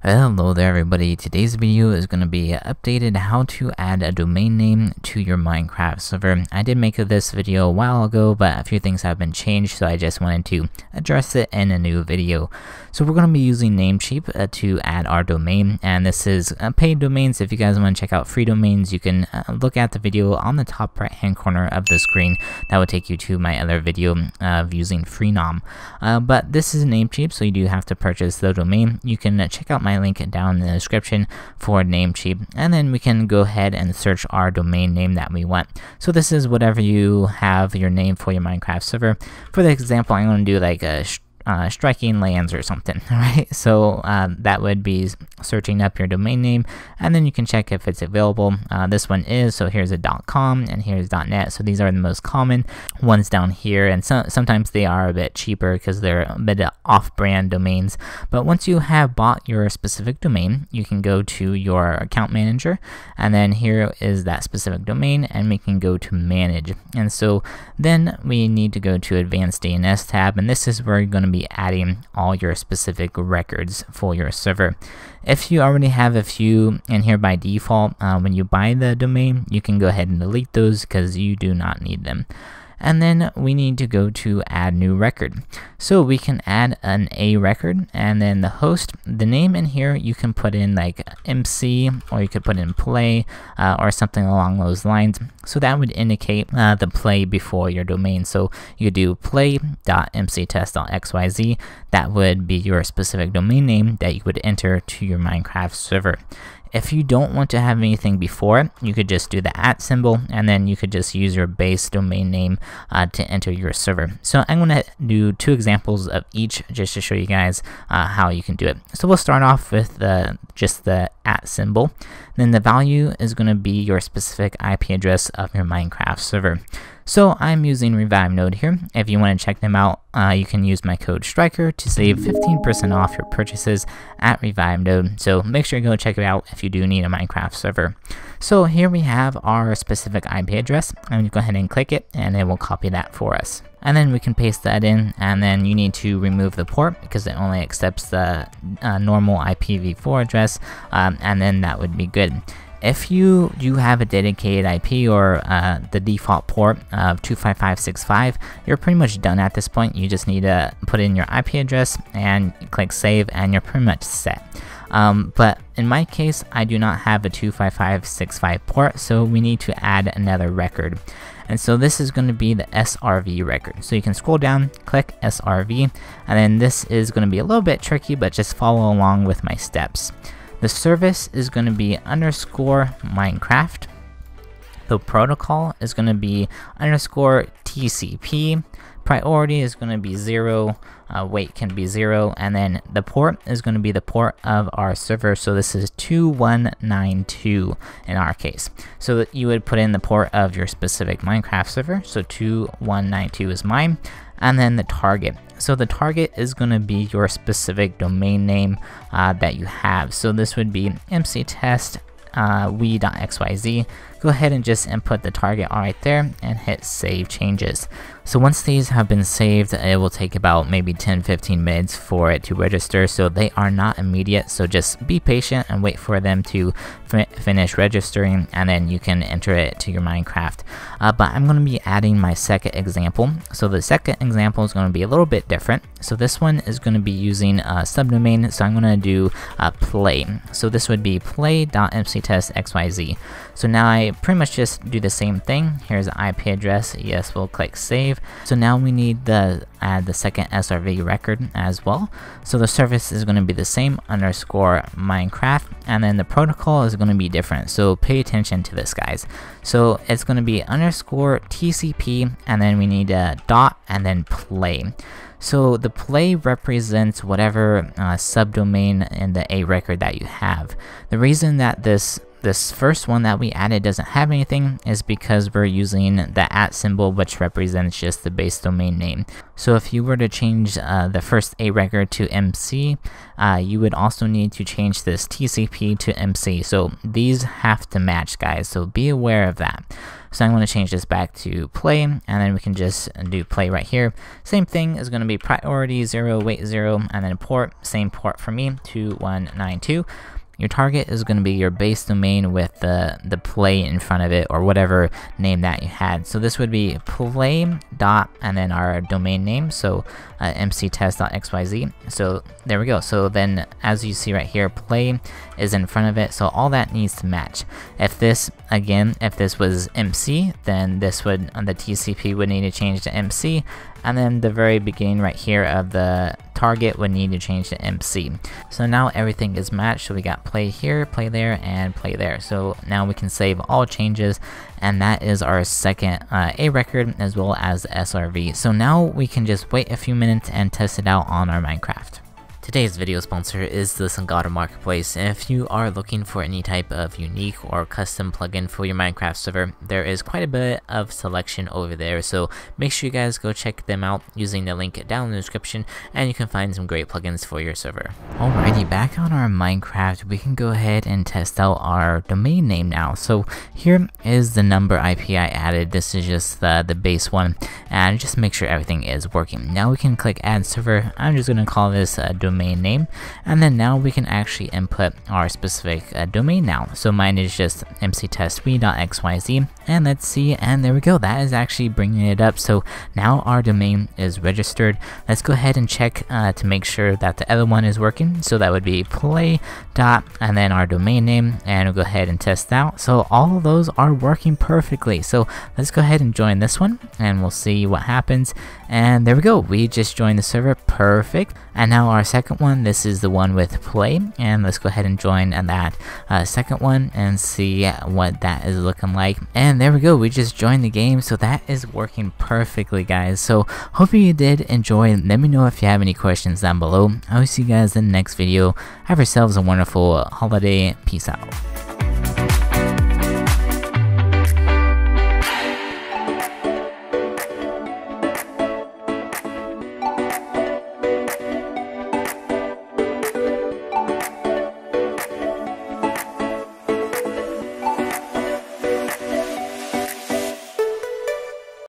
Hello there everybody, today's video is going to be updated how to add a domain name to your Minecraft server. I did make this video a while ago, but a few things have been changed, so I just wanted to address it in a new video. So we're going to be using Namecheap uh, to add our domain, and this is uh, paid domains. If you guys want to check out free domains, you can uh, look at the video on the top right hand corner of the screen. That will take you to my other video of using Freenom. Uh, but this is Namecheap, so you do have to purchase the domain. You can check out my my link down in the description for Namecheap, and then we can go ahead and search our domain name that we want. So this is whatever you have your name for your Minecraft server. For the example, I'm going to do like a uh, striking lands or something, right? So uh, that would be searching up your domain name, and then you can check if it's available. Uh, this one is, so here's a dot .com and here's dot .net. So these are the most common ones down here, and so, sometimes they are a bit cheaper because they're a bit off-brand domains. But once you have bought your specific domain, you can go to your account manager, and then here is that specific domain, and we can go to manage. And so then we need to go to advanced DNS tab, and this is where you're going to be be adding all your specific records for your server. If you already have a few in here by default, uh, when you buy the domain, you can go ahead and delete those because you do not need them and then we need to go to add new record. So we can add an A record and then the host, the name in here you can put in like MC or you could put in play uh, or something along those lines. So that would indicate uh, the play before your domain. So you do play.mctest.xyz. That would be your specific domain name that you would enter to your Minecraft server. If you don't want to have anything before it, you could just do the at symbol and then you could just use your base domain name uh, to enter your server. So I'm going to do two examples of each just to show you guys uh, how you can do it. So we'll start off with the, just the at symbol. Then the value is going to be your specific IP address of your Minecraft server. So I'm using Revive Node here. If you want to check them out, uh, you can use my code STRIKER to save 15% off your purchases at Revive Node. So make sure you go check it out if you do need a Minecraft server. So here we have our specific IP address. I'm going to go ahead and click it and it will copy that for us. And then we can paste that in and then you need to remove the port because it only accepts the uh, normal IPv4 address um, and then that would be good. If you do have a dedicated IP or uh, the default port of 25565, you're pretty much done at this point. You just need to put in your IP address and click save and you're pretty much set. Um, but in my case, I do not have a 25565 port, so we need to add another record. And so this is going to be the SRV record. So you can scroll down, click SRV, and then this is going to be a little bit tricky, but just follow along with my steps. The service is going to be underscore Minecraft. The protocol is going to be underscore TCP. Priority is going to be zero. Uh, weight can be zero. And then the port is going to be the port of our server. So this is 2192 in our case. So that you would put in the port of your specific Minecraft server. So 2192 is mine and then the target. So the target is going to be your specific domain name uh, that you have. So this would be mctest uh, we.xyz. Go ahead and just input the target right there and hit save changes. So once these have been saved, it will take about maybe 10-15 minutes for it to register, so they are not immediate, so just be patient and wait for them to finish registering, and then you can enter it to your Minecraft. Uh, but I'm going to be adding my second example. So the second example is going to be a little bit different. So this one is going to be using a subdomain, so I'm going to do uh, play. So this would be play.mctestxyz. So now I pretty much just do the same thing. Here's the IP address, yes, we'll click save, so now we need to add the second SRV record as well. So the service is going to be the same underscore Minecraft and then the protocol is going to be different. So pay attention to this guys. So it's going to be underscore TCP and then we need a dot and then play. So the play represents whatever uh, subdomain in the A record that you have. The reason that this this first one that we added doesn't have anything is because we're using the at symbol which represents just the base domain name. So if you were to change uh, the first A record to MC, uh, you would also need to change this TCP to MC. So these have to match guys, so be aware of that. So I'm going to change this back to play, and then we can just do play right here. Same thing is going to be priority 0, weight 0, and then port, same port for me, 2192. Your target is going to be your base domain with the, the play in front of it or whatever name that you had. So this would be play dot and then our domain name, so uh, mctest.xyz. So there we go. So then as you see right here, play is in front of it, so all that needs to match. If this, again, if this was MC, then this would, the TCP would need to change to MC, and then the very beginning right here of the target would need to change to MC. So now everything is matched, so we got play here, play there, and play there. So now we can save all changes, and that is our second uh, A record as well as SRV. So now we can just wait a few minutes and test it out on our Minecraft. Today's video sponsor is the Songoda Marketplace. and If you are looking for any type of unique or custom plugin for your Minecraft server, there is quite a bit of selection over there, so make sure you guys go check them out using the link down in the description, and you can find some great plugins for your server. Alrighty, back on our Minecraft, we can go ahead and test out our domain name now. So here is the number IP I added. This is just the, the base one, and just make sure everything is working. Now we can click add server. I'm just going to call this a domain domain name and then now we can actually input our specific uh, domain now. So mine is just mctest3.xyz and let's see and there we go. That is actually bringing it up. So now our domain is registered. Let's go ahead and check uh, to make sure that the other one is working. So that would be play dot and then our domain name and we'll go ahead and test out. So all of those are working perfectly. So let's go ahead and join this one and we'll see what happens and there we go we just joined the server perfect and now our second one. This is the one with play, and let's go ahead and join that uh, second one and see what that is looking like. And there we go, we just joined the game, so that is working perfectly, guys. So hope you did enjoy. Let me know if you have any questions down below. I will see you guys in the next video. Have yourselves a wonderful holiday. Peace out.